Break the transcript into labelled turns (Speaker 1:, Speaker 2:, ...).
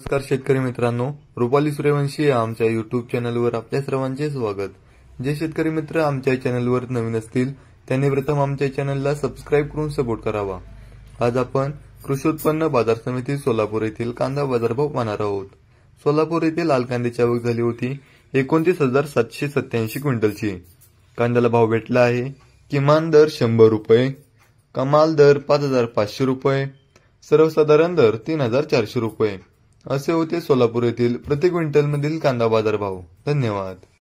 Speaker 1: नमस्कार शेतकरी मित्रांनो रुपाली सूर्यवंशी या आमच्या युट्यूब चॅनलवर आपल्या सर्वांचे स्वागत. जे शेतकरी मित्र आमच्या चॅनलवर नवीन असतील त्यांनी प्रथम आमच्या चॅनलला सबस्क्राईब करून सपोर्ट करावा. आज आपण कृषी उत्पन्न बाजार समिती सोलापूर येथील कांदा बाजारभाव पाहणार आहोत. सोलापूर येथे लाल कांद्याची आवक झाली होती एकोणतीस हजार सातशे सत्याऐंशी क्विंटलची. कांद्याला भाव भेटला आहे किमान दर शंभर रुपये कमाल दर पाच हजार पाचशे रुपये सर्वसाधारण दर तीन हजार चारशे रुपये. असे होते सोलापूर येथील प्रति क्विंटलमधील कांदा बाजार भाव धन्यवाद.